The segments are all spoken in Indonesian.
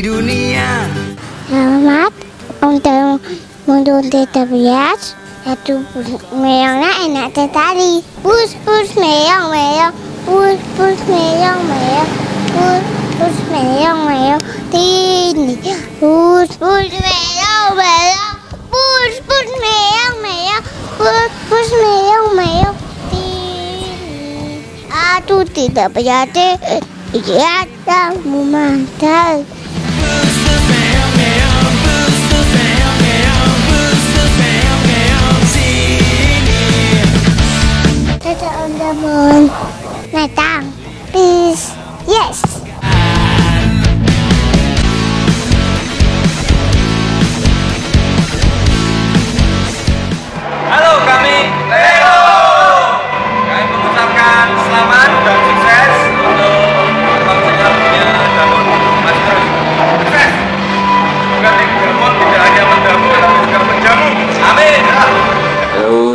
dunia. Selamat untuk mundur di terbias. Satu meyongnya enak tertari. Pus pus meyong meyong. Pus pus meyong meyong. Pus pus meyong meyong. Tini. Pus bus meyong meyong. Pus bus meyong meyong. Pus bus meyong meyong. Tini. Aku tidak berhati. Iya, kamu. Dadah on the moon. Natang. Peace. Yes.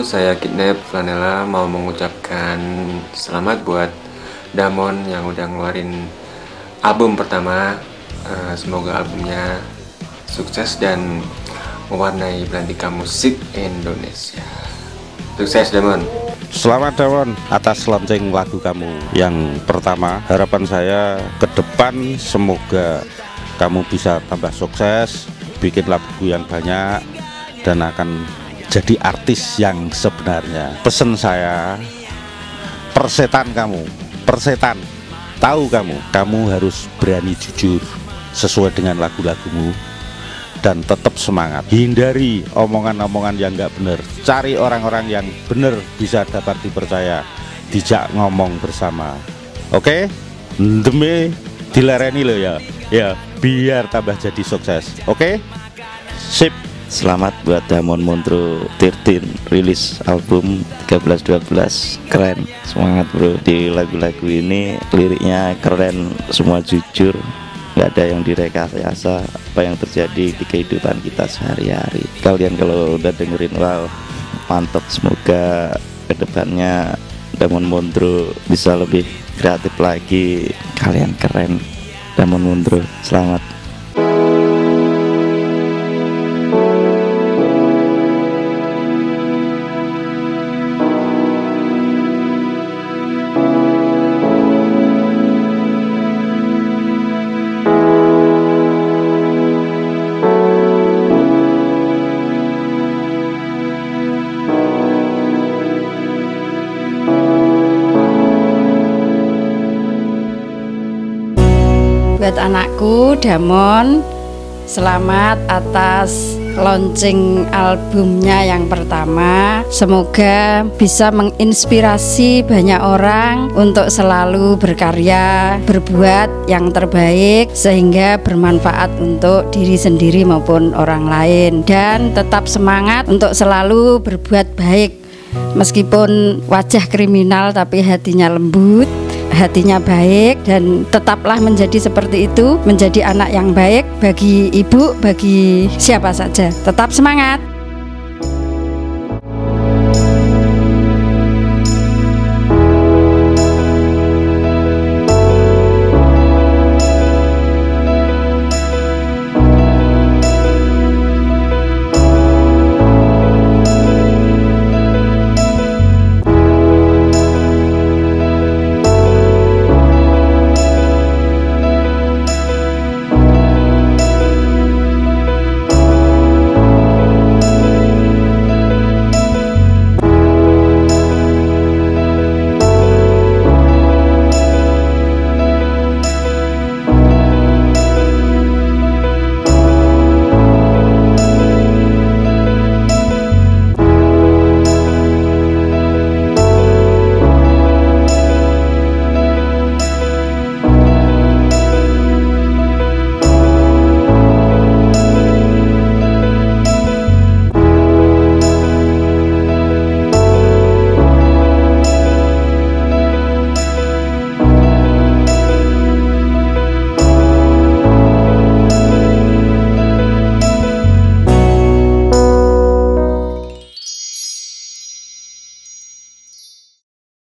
Saya Kidnap Flanela mau mengucapkan selamat buat Damon yang udah ngeluarin album pertama. Eh, semoga albumnya sukses dan mewarnai belantika musik Indonesia. Sukses Damon. Selamat Dawon atas launching lagu kamu yang pertama. Harapan saya ke depan semoga kamu bisa tambah sukses, bikin lagu yang banyak dan akan jadi artis yang sebenarnya. Pesan saya persetan kamu, persetan. Tahu kamu, kamu harus berani jujur sesuai dengan lagu-lagumu dan tetap semangat. Hindari omongan-omongan yang nggak benar. Cari orang-orang yang benar bisa dapat dipercaya. Dijak ngomong bersama. Oke? Demi dilereni lo ya. Ya, biar tambah jadi sukses. Oke? Sip. Selamat buat Damon Montro 13 rilis album 1312 keren. Semangat bro. Di lagu-lagu ini liriknya keren semua jujur. Nggak ada yang direkayasa apa yang terjadi di kehidupan kita sehari-hari. Kalian kalau udah dengerin wow mantap. Semoga ke depannya Damon Montro bisa lebih kreatif lagi. Kalian keren Damon Montro selamat Buat anakku Damon, selamat atas launching albumnya yang pertama. Semoga bisa menginspirasi banyak orang untuk selalu berkarya, berbuat yang terbaik sehingga bermanfaat untuk diri sendiri maupun orang lain. Dan tetap semangat untuk selalu berbuat baik. Meskipun wajah kriminal tapi hatinya lembut hatinya baik dan tetaplah menjadi seperti itu menjadi anak yang baik bagi ibu bagi siapa saja. Tetap semangat